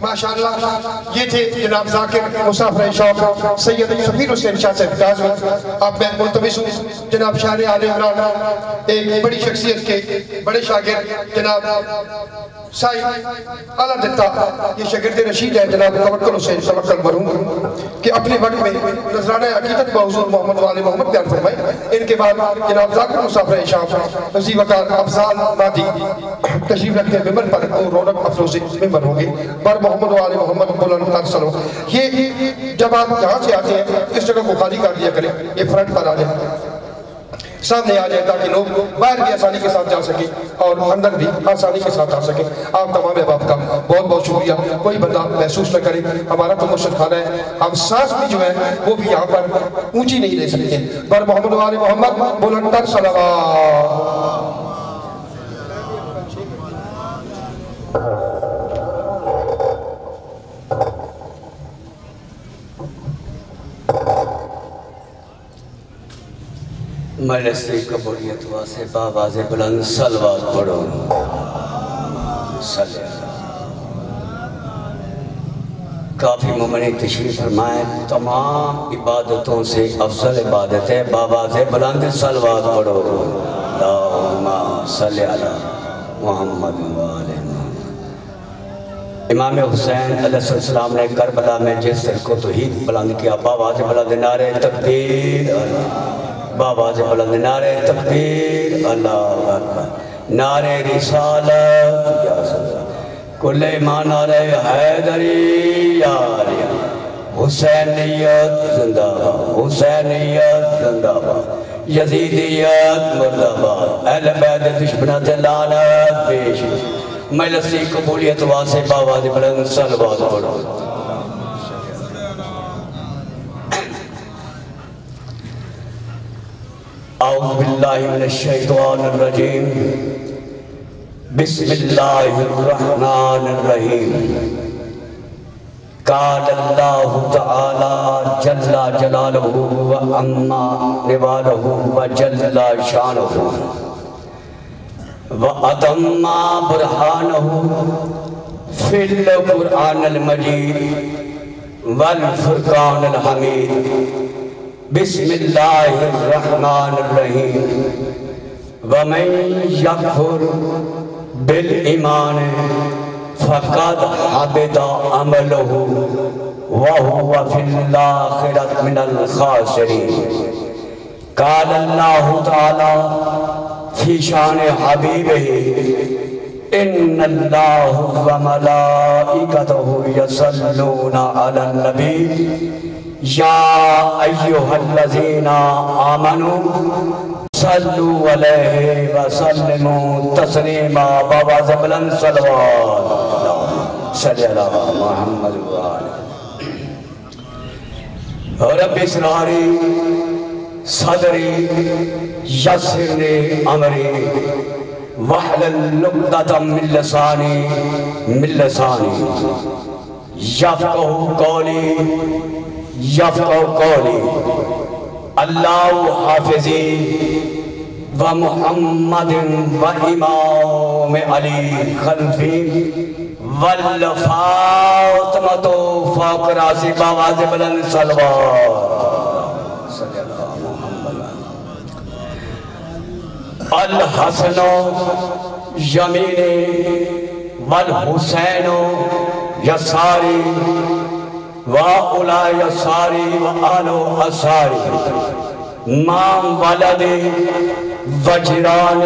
ماشاءاللہ، یہ تھے جناب ذاکر مسافر شوق سید سفیر حسین شاہ سے افتاز اب میں ملتمس ہوں جناب شاہر آل عمران، ایک بڑی شخصیت کے بڑے شاگرد، جناب سائی اللہ دیتا یہ شاگرد رشید ہے جناب توکل حسین توکل مرحوم کہ اپنے وقت میں نظرانہ عقیدت بحضور محمد والے محمد بیان فرمائے ان کے بعد جناب ذاکر مسافر شاہ نزی وقار افضال مادی تشریف رکھتے ہیں ممبر پر اور رونق افروزی ممبر ہوں گے بر محمد والے محمد بلند تر سلو یہ جب آپ یہاں سے آتے ہیں اس جگہ کو خالی کر دیا کریں یہ فرنٹ پر آ جائیں سامنے آ جائے تاکہ لوگ باہر بھی آسانی کے ساتھ جا سکیں اور اندر بھی آسانی کے ساتھ آ سکیں۔ آپ تمام احباب کا بہت بہت شکریہ۔ کوئی بندہ محسوس نہ کرے، ہمارا تو مرشد خانہ ہے۔ ہم سانس بھی جو ہے وہ بھی یہاں پر اونچی نہیں لے سکتے۔ بر محمد والے محمد بلندر صلوات۔ ہاں۔ مجلسی قبولیت واسے باواز بلند، سلوات پڑھو۔ صلی کافی ممنی تشریف فرمائے تمام عبادتوں سے افضل عبادت ہے، باواز بلند، سلوات پڑھو۔ اللہم صلی اللہ محمد والے امام حسین علیہ السلام نے کربلا میں جس سر کو توحید بلند کیا، باواز بلند نعرے تکبیر اللہ بابا سے بلند نعرے تکبیر اللہ اکبر۔ نعرے رسالت، یا صلی کل ایمان نعرے حیدری، یا ریا حسینیت زندہ باد حسینیت زندہ باد یزیدیت مردہ باد اہل بیت دشمنات لعنت، پیش۔ مجلسی قبولیت واسے بابا سے بلند صلوات پڑھو۔ أعوذ بالله من الشيطان الرجيم. بسم الله الرحمن الرحيم. قال الله تعالى جل جلالہ و اما جلاله وأما نواله وجل شانه. وأتم برهانه في القرآن المجيد والفرقان الحميد. بسم اللہ الرحمن الرحیم. ومن یکفر بالایمان فقد حبط عمله وهو في الآخرة من الخاسرين قال الله تعالى في شان حبيبه إن الله وملائكته يصلون على النبي یا ایوہ الذین آمنوا صلو علیہ وسلموا تسلیما بابا زبلن صلوات صلی اللہ محمد وآلہ رب اسراری صدری یسرنی امری وحل لقدتا من لسانی من لسانی یفقہ قولی یفقو قولی. اللہ حافظی و محمد و امام علی خلفی والفاطمت فوق راسی باواز بلند صلوات الحسن یمین والحسین یساری وَأُولَا يَسَارِ وَآلُ أَسَارِ مَام وَلَدِ وَجِرَانِ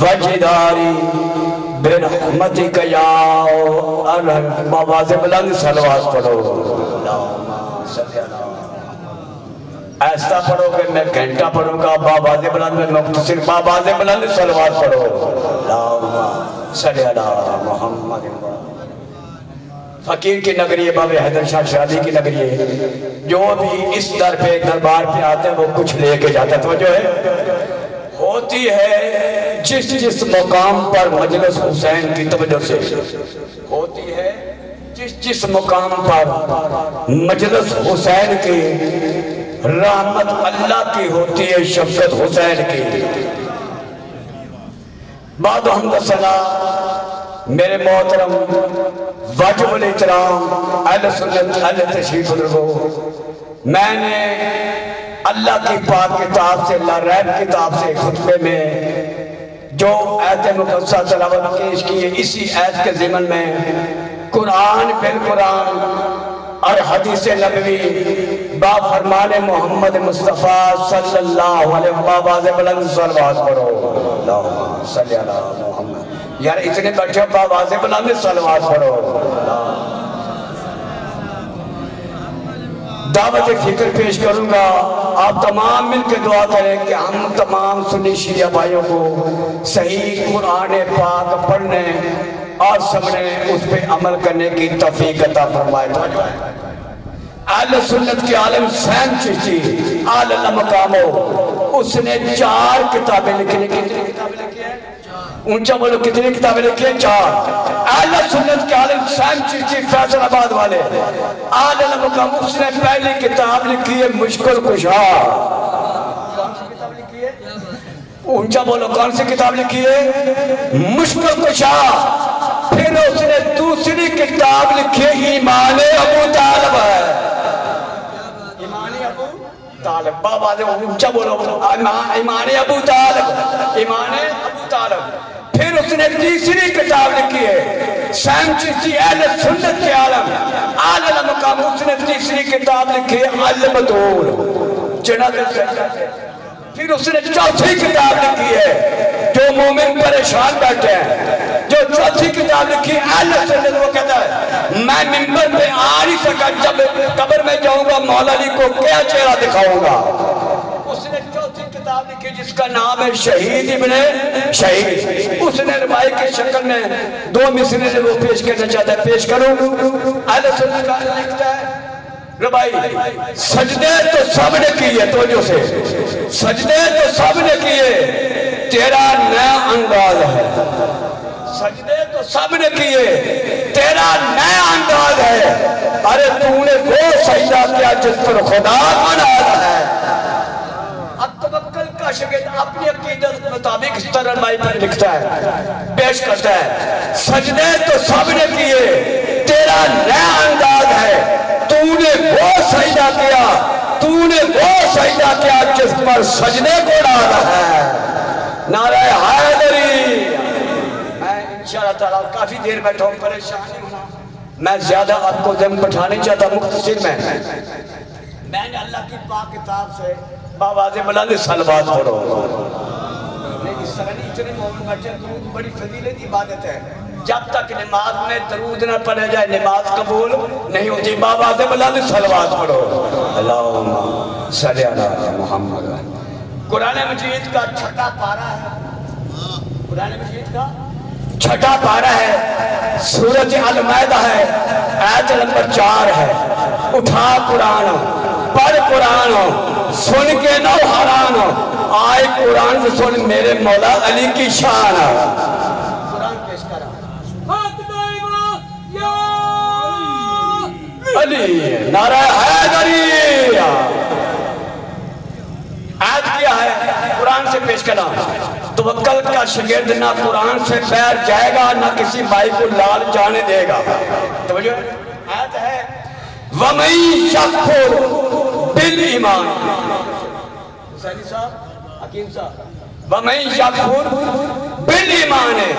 وَجِدَارِ بِرَحْمَتِكَ يَا أَرْحَمْ بابا سے بلند سلوات پڑھو۔ ایسا پڑھو کہ میں گھنٹہ پڑھوں گا، بابا سے بلند میں مختصر بابا بلند سلوات پڑھو۔ اللہم صلی اللہ محمد فقیر کی نگری ہے باب حیدر شاہ شادی کی نگری ہے جو بھی اس در پہ، دربار پہ آتے ہیں، وہ کچھ لے کے جاتا ہے توجہ ہے؟ ہوتی ہے جس جس مقام پر مجلس حسین کی توجہ سے۔ ہوتی ہے جس جس مقام پر مجلس حسین کی رحمت اللہ کی ہوتی ہے شفقت حسین کی۔ بعد حمد صلاح میرے محترم، واجب الاحترام اہل سنت، اہل تشریف بزرگوں، میں نے اللہ کی پاک کتاب سے، اللہ ریب کتاب سے خطبے میں جو ایت مقدسہ تلاوت پیش کی ہے، اسی ایت کے ضمن میں قرآن بالقرآن اور حدیث نبوی با فرمان محمد مصطفیٰ صلی اللہ علیہ وآلہ بلند صلوات کرو اللہم صلی اللہ محمد۔ یار اتنے بیٹھے ہو باواز بلند صلوات پڑھو۔ دعوت فکر پیش کروں گا۔ آپ تمام مل کے دعا کریں کہ ہم تمام سنی شیعہ بھائیوں کو صحیح قرآن پاک پڑھنے اور سمجھنے، اس پہ عمل کرنے کی توفیق عطا فرمائے۔ تھا اہل سنت کے عالم سین چشتی آل مقامو اس نے چار کتابیں لکھنے کی کتابیں لکھی ہیں۔ اونچا بولو، کتنی کتابیں لکھی ہیں؟ چار۔ اہل سنت کے عالم سین چشتی فیصل آباد والے۔ آل مقام اس نے پہلی کتاب لکھی ہے، مشکل کشا۔ اونچا بولو، کون سی کتاب لکھی ہے؟ مشکل کشا۔ پھر اس نے دوسری کتاب لکھی ہے، ایمان ابو طالب ہے۔ طالب بابا دے اونچا بولو ایمان ابو طالب ایمان ابو طالب پھر اس نے تیسری کتاب لکھی ہے سیم چیزی اہل سنت کے عالم عالم مقام اس نے تیسری کتاب لکھی ہے المدور جناب پھر اس نے چوتھی کتاب لکھی ہے جو مومن پریشان بیٹھے ہیں جو چوتھی کتاب لکھی ہے اہل سنت وہ کہتا ہے میں ممبر پہ آ نہیں سکا، جب قبر میں جاؤں گا، مولا علی کو کیا چہرہ دکھاؤں گا؟ اس نے چوتھی کتاب لکھی، جس کا نام ہے شہید ابن شہید۔ اس نے رمائی کی شکل میں دو مصرے سے وہ پیش کرنا چاہتا ہے، پیش کروں۔ اہل سنت کا لکھتا ہے ربائی سجدے تو سب نے کیے، توجہ سے۔ سجدے تو سب نے کیے، تیرا نیا انداز ہے۔ سجدے تو سب نے کیے۔ تیرا نیا انداز ہے۔ ارے تو نے وہ سجدہ کیا جس پر خدا مناز ہے۔ اب کا اپنی عقیدت مطابق اس طرح مائی پر لکھتا ہے، پیش کرتا ہے۔ سجدے تو سب نے کیے۔ تیرا نیا انداز ہے۔ تو نے وہ سجدہ کیا۔ تو نے وہ سجدہ کیا جس پر سجدے کو ڈالا ہے۔ نعرہ حیدری۔ انشاءاللہ تعالیٰ کافی دیر بیٹھا ہوں پریشانی ہوں۔ میں زیادہ آپ کو ذم بٹھانے چاہتا، مختصر میں۔ میں نے اللہ کی پاک کتاب سے باواز بلند سلوات پڑھو۔ اس طرح نہیں، اتنے مومن بیٹھے درود بڑی فضیلت عبادت ہے۔ جب تک نماز میں درود نہ پڑھے جائے، نماز قبول نہیں ہوتی بابا سے بلند سلوات پڑھو۔ اللہم صلی اللہ محمد۔ قرآن مجید کا چھٹا پارا ہے۔ قرآن مجید کا چھٹا پارا ہے، سورج المائدہ ہے، آیت نمبر چار ہے۔ اٹھا قرآن، پڑھ قرآن، سن کے نو حران آئے قرآن سے سن، میرے مولا علی کی شان۔ علی، نعرہ حیدری۔ آیت کیا ہے؟ قرآن سے پیش کرنا توکل کا شگرد نہ قرآن سے پیر جائے گا، نہ کسی بھائی کو لال جانے دے گا۔ توجہ۔ آیت ہے، وَمَن شَكْفُرْ بِالْإِيمَانِ۔ حسینی صاحب، حکیم صاحب، وَمَن شَكْفُرْ بِالْإِيمَانِ۔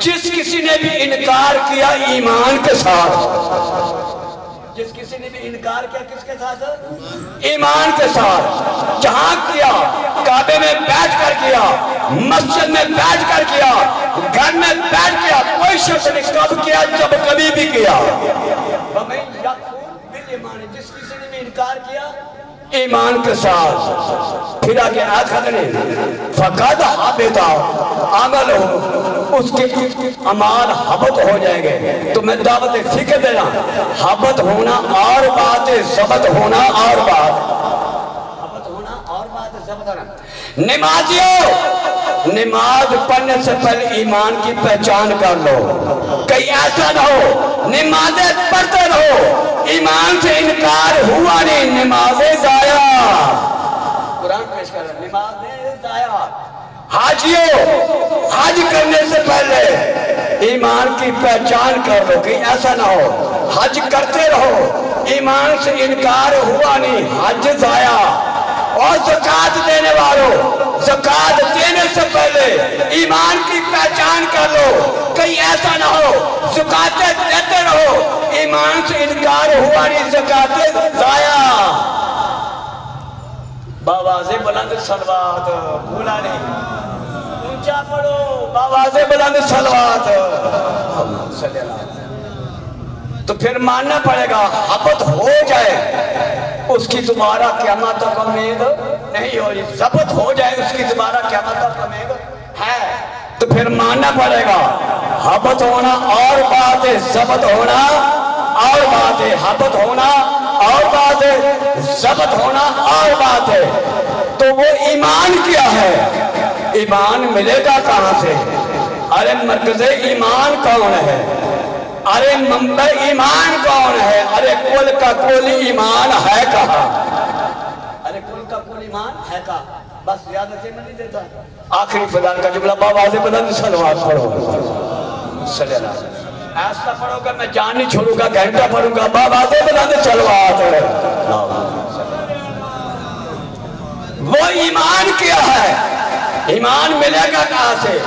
جس کسی نے بھی انکار کیا ایمان کے ساتھ۔ جس کسی نے بھی انکار کیا کس کے ساتھ؟ ایمان کے ساتھ۔ جہاں کیا، کعبے میں بیٹھ کر کیا۔ مسجد میں بیٹھ کر کیا گھر میں بیٹھ کیا کوئی شخص نے کب کیا جب کبھی بھی کیا۔ جس کسی نے بھی انکار کیا ایمان کے ساتھ۔ پھر آگے آخر نے فقد حابتا عمل ہو اس کے عمال حبت ہو جائیں گے۔ تو میں دعوت فکر دینا حبت ہونا اور بات ضبط ہونا اور بات۔ حبت ہونا اور بات ضبط ہونا۔ نمازیوں! نماز پڑھنے سے پہلے ایمان کی پہچان کر لو۔ کئی ایسا نہ ہو، نمازیں پڑھتے رہو۔ ایمان سے انکار ہوا نہیں، نمازیں ضائع۔ قرآن پیش کر رہا نمازیں ضائع۔ حاجیوں، حج کرنے سے پہلے ایمان کی پہچان کر لو۔ کہ ایسا نہ ہو، حج کرتے رہو۔ ایمان سے انکار ہوا نہیں، حج ضائع۔ اور زکات دینے والوں زکات دینے سے پہلے ایمان کی پہچان کر لو۔ کہیں ایسا نہ ہو زکاتیں دیتے رہو۔ ایمان سے انکار ہوا نہیں زکاتیں ضائع۔ باواز بلند سلوات بھولا نہیں۔ اونچا پڑھو باواز بلند سلوات صلی اللہ تو پھر ماننا پڑے گا حبت ہو جائے۔ اس کی تمہارا قیامت تک امید نہیں ہو رہی ضبط ہو جائے اس کی تمہارا قیامت تک امید۔ ہے، تو پھر ماننا پڑے گا۔ حبت ہونا اور بات ہے، ضبط ہونا اور بات ہے۔ حبت ہونا اور بات ہے، ضبط ہونا اور بات ہے۔ تو وہ ایمان کیا ہے؟ ایمان ملے گا کہاں سے؟ ارے، مرکز ایمان کون ہے؟ ارے منبع ایمان کون ہے؟ ارے کل کا کل ایمان ہے کہاں؟ ارے کل کا کل ایمان ہے کہاں؟ بس یاد سے میں نہیں دیتا۔ آخری فضان کا جملہ بابا سے بلند سلوات پڑھو۔ صلی اللہ علیہ وسلم۔ ایسا پڑھو گا میں جان نہیں چھوڑوں گا گھنٹہ پڑھوں گا بابا سے بلند سلوات وہ ایمان کیا ہے؟ ایمان ملے گا کہاں سے؟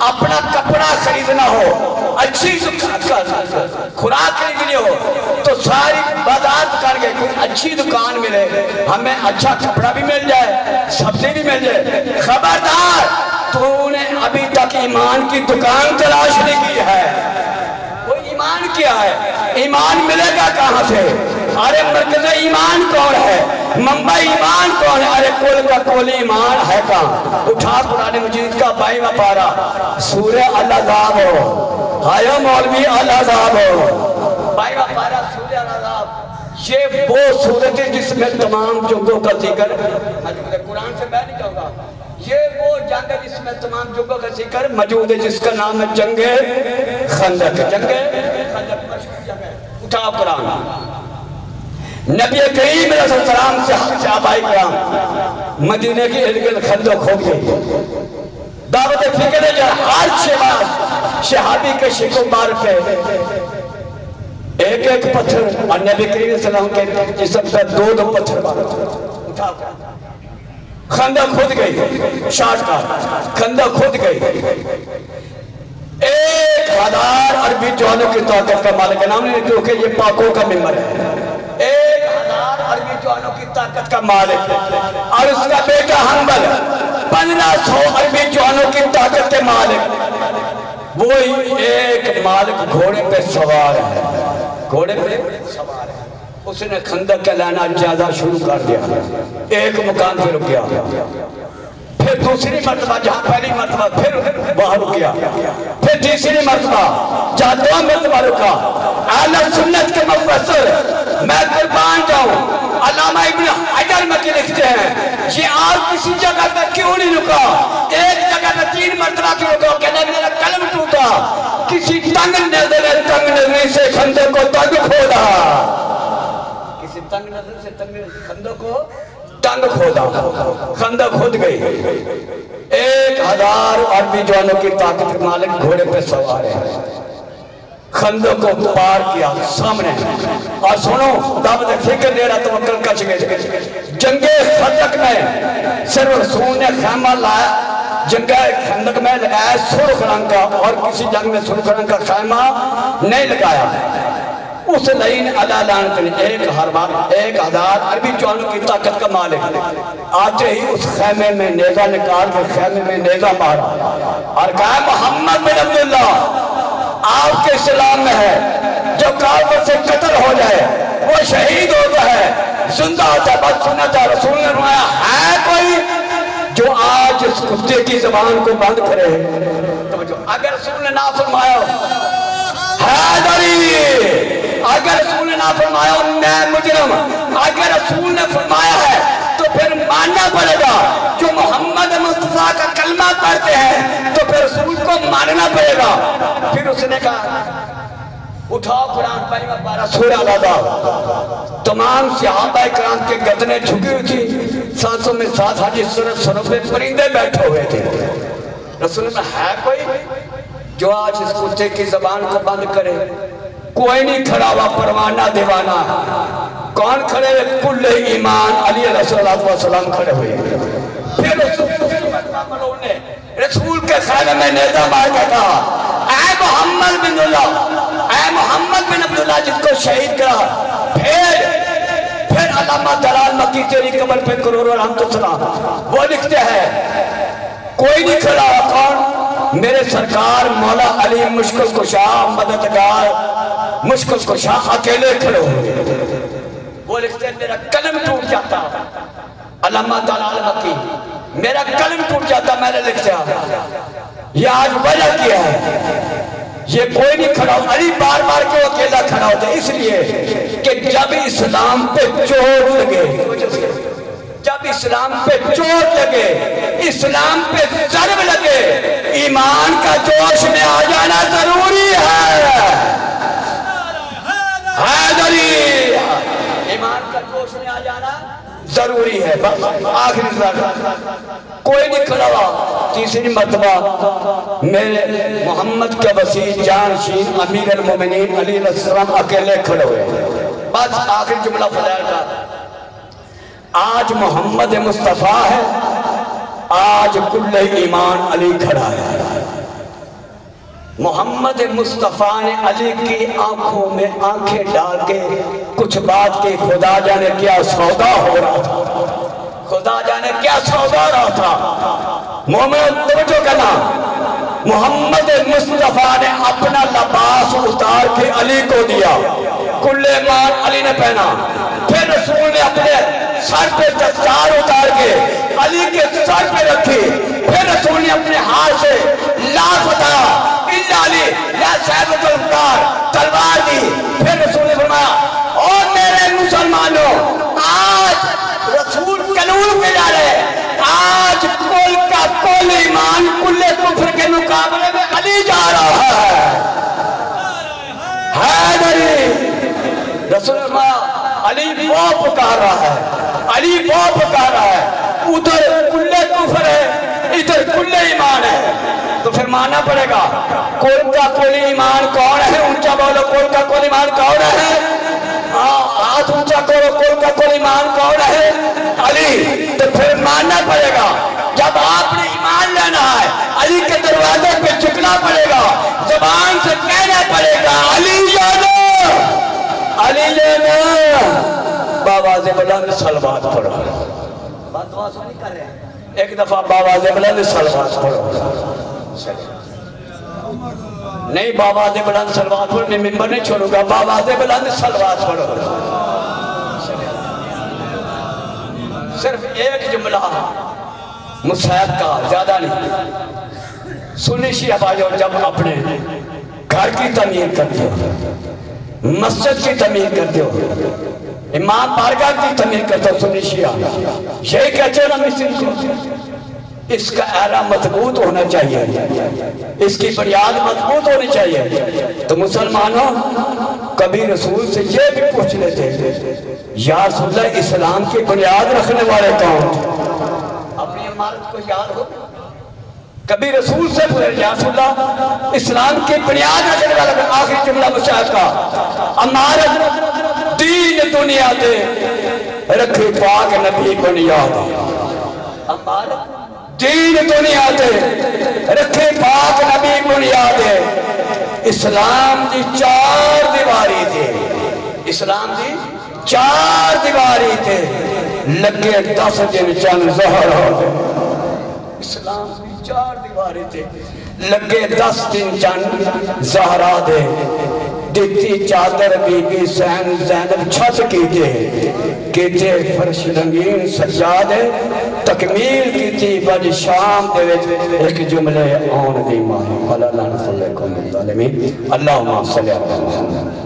اپنا کپڑا خریدنا ہو، اچھی خوراک خریدنی ہو، تو ساری بازار کر کے کوئی اچھی دکان ملے، ہمیں اچھا کپڑا بھی مل جائے، سبزی بھی مل جائے۔ خبردار، تو نے ابھی تک ایمان کی دکان تلاش نہیں کی ہے۔ وہ ایمان کیا ہے؟ ایمان ملے گا کہاں سے؟ ارے مرکز ایمان کون ہے؟ منبع ایمان کون ہے؟ ارے کل کا کل ایمان ہے کہاں؟ اٹھا قرآن مجید کا بائیوہ پارا سورہ العذاب ہو۔ ہائیو مولوی، العذاب ہو۔ بائیوہ پارا سورہ العذاب۔ یہ وہ صورت ہے جس میں تمام جنگوں کا ذکر۔ موجود ہے قرآن سے میں نہیں کہوں گا۔ یہ وہ جنگ ہے جس میں تمام جنگوں کا ذکر موجود ہے، جس کا نام ہے جنگ خندق۔ جنگ خندق مشہور جنگ ہے۔ اٹھا قرآن۔ نبی کریم علیہ السلام سے صحابہ کرام مدینے کے ارگل خندق کھود گئے دعوت فکر ہے جو ہر شہاب شہابی کے شکو مار پہ ایک ایک پتھر اور نبی کریم علیہ السلام کے جسم پر دو دو پتھر مارا اٹھا۔ خندق کھود گئی، شاٹ کا۔ خندق کھود گئی۔ ایک ہزار عربی جوانوں کی طاقت کا مالک نام نہیں کیونکہ یہ پاکوں کا ممبر ہے۔ ایک ہزار عربی جوانوں کی طاقت کا مالک ہے۔ اور اس کا بیٹا حنبل، پندرہ سو عربی جوانوں کی طاقت کے مالک۔ وہی ایک مالک گھوڑے پہ سوار ہے۔ گھوڑے پہ سوار ہے۔ اس نے خندق کا لینا زیادہ شروع کر دیا۔ ایک مکان پہ رک گیا۔ پھر دوسری مرتبہ جہاں پہلی مرتبہ پھر وہاں رکیا پھر تیسری مرتبہ جہاں دو مرتبہ رکا۔ اعلی سنت کے مفسر، میں قربان جاؤں۔ علامہ ابن حجر میں کی لکھتے ہیں، یہ اور کسی جگہ پہ کیوں نہیں رکا؟ ایک جگہ پہ تین مرتبہ کیوں رکا؟ کہنے میرا قلم ٹوٹا۔ کسی تنگ نظر تنگ نظری سے خندق کو تنگ کھودا کسی تنگ نظر سے تنگ خندق کو تنگ کھودا خندق کھود گئی۔ ایک ہزار عربی جوانوں کی طاقت مالک گھوڑے پہ سوار ہے خندق کو پار کیا، سامنے۔ اور سنو، دعوت فکر دے رہا تو اکل کچ گئے جنگ خندق میں صرف رسول نے خیمہ لایا۔ جنگ خندق میں لگایا سرخ رنگ کا اور کسی جنگ میں سرخ رنگ کا خیمہ نہیں لگایا۔ اس لین علا لانت نے ایک ہر بار، ایک ہزار، عربی جوانوں کی طاقت کا مالک۔ آتے ہی اس خیمے میں نیزہ نکال کے خیمے میں نیزہ مارا۔ اور کہا محمد بن عبداللہ، آپ کے اسلام میں ہے۔ جو کافر سے قتل ہو جائے، وہ شہید ہوتا ہے۔ زندہ ہوتا ہے بات سننا تھا رسول نے فرمایا، ہے کوئی جو آج اس کتے کی زبان کو بند کرے؟ اگر رسول نے نہ فرمایا حیدری اگر رسول نے نہ فرمایا میں مجرم، اگر رسول نے فرمایا ہے، تو پھر ماننا پڑے گا۔ جو محمد مصطفیٰ کا کلمہ پڑھتے ہیں، تو پھر رسول کو ماننا پڑے گا۔ پھر اس نے کہا، اٹھاؤ قرآن پائیوہ بارہ سورہ لگا تمام صحابہ کرام کے گدنے جھکی ہوئی تھی ساتھوں میں ساتھ حاجی سرت سروں پہ پرندے بیٹھے ہوئے تھے۔ رسول میں ہے کوئی جو آج اس کتے کی زبان کو بند کرے؟ کوئی نہیں کھڑا ہوا، پروانہ دیوانہ۔ کون کھڑے ہوئے؟ کل ایمان، علی علیہ السلام کھڑے ہوئے۔ پھر رسول کے خیمے میں نیزہ مار کے کہا اے محمد بن اللہ اے محمد بن عبداللہ، جس کو شہید کرا، پھر پھر علامہ دلال مکی تیری قبر پہ کرور و رحمت السلام وہ لکھتے ہیں، کوئی نہیں کھڑا کون؟ میرے سرکار مولا علی مشکل کشا مددگار مشکل کشا اکیلے کھڑے ہوئے وہ لکھتے ہیں، میرا قلم ٹوٹ جاتا علامہ دلال مکی، میرا قلم ٹوٹ جاتا میں نے لکھتا یہ آج وجہ کیا ہے؟ یہ کوئی نہیں کھڑا ہو، علی بار بار کیوں اکیلا کھڑا ہوتا ہے؟ اس لیے کہ جب اسلام پہ چوٹ لگے، جب اسلام پہ چوٹ لگے، اسلام پہ کا جوش میں آ جانا ضروری ہے۔ حیدری۔ ایمان کا جوش میں آ جانا ضروری ہے۔ بس آخری کوئی نہیں کھڑا ہوا۔ تیسری مرتبہ۔ میرے محمد کے وسیع جان شین امیر المومنین علی علیہ السلام اکیلے کھڑے ہوئے بس آخری جملہ فضائل کا۔ آج محمد مصطفیٰ ہے۔ آج کل ایمان علی کھڑا ہے۔ محمد مصطفیٰ نے علی کی آنکھوں میں آنکھیں ڈال کے کچھ بات کی، خدا جانے کیا سودا ہو رہا تھا۔ خدا جانے کیا سودا رہا تھا۔ مومن، توجہ کرنا۔ محمد مصطفیٰ نے اپنا لباس اتار کے علی کو دیا۔ کل مان علی نے پہنا۔ پھر رسول نے اپنے سر پہ دستار اتار کے علی کے سر پہ رکھی۔ پھر رسول نے اپنے ہاتھ سے لا فتح اللہ علی یا صاحب الفقار تلوار دی۔ پھر رسول نے فرمایا اور میرے مسلمانوں، آج رسول قانون پہ جا رہے آج کل کا کل ایمان، کل کفر کے مقابلے میں علی جا رہا ہے۔ حیدری رسول نے علی وہ پکار رہا ہے۔ علی وہ پکار رہا ہے۔ ادھر کل کفر ہے، ادھر کل ایمان ہے۔ ماننا پڑے گا۔ کل کا کل ایمان کون ہے؟ اونچا بولو کل کا کل ایمان کون ہے؟ ہاتھ اونچا کرو کل کا کل ایمان کون ہے؟ علی تو پھر ماننا پڑے گا۔ جب آپ نے ایمان لینا ہے علی کے دروازے پہ چکنا پڑے گا۔ زبان سے کہنا پڑے گا علی جانا علی لینا۔ بابا بلند سلوات پڑھو۔ بات واس نہیں کر رہے ہیں۔ ایک دفعہ بابا بلند سلوات پڑھو۔ نہیں، بابا دے بلند سلوات پڑھو میں ممبر نہیں چھوڑوں گا۔ بابا دے بلند سلوات پڑھو۔ صرف ایک جملہ۔ مسائب کا، زیادہ نہیں۔ سنی شیعہ بھائیو، جب اپنے گھر کی تعمیر کرتے ہو، مسجد کی تعمیر کرتے ہو، امام بارگاہ کی تعمیر کرتے ہو، سنی شیعہ، یہی کہتے ہیں نا مصر کو اس کا اعلیٰ مضبوط ہونا چاہیے۔ اس کی بنیاد مضبوط ہونی چاہیے۔ تو مسلمانوں، کبھی رسول سے یہ بھی پوچھ لیتے، یا رسول اللہ اسلام کی بنیاد رکھنے والے کون؟ اپنی عمارت کو یاد ہو۔ کبھی رسول سے پوچھے یا رسول اللہ اسلام کی بنیاد رکھنے والے آخری جملہ مشاہد کا۔ عمارت، دین دنیا دے رکھی پاک نبی بنیاد عمارت دین دنیا دے رکھے پاک نبی بنیاد دے اسلام دی چار دیواری دے اسلام دی چار دیواری دے لگے دس دن چند زہر ہو دے اسلام دی چار دیواری دے لگے دس دن چند زہرہ دے دیتی چادر بی بی سین زینب چھت کی دے کیتے فرش رنگین سجاد تکمیل کیتی بج شام دے وچ ایک جملے آن دی ماہی۔ اللہ لعنت علیکم الظالمین، اللہم صلی اللہ علیہ وسلم۔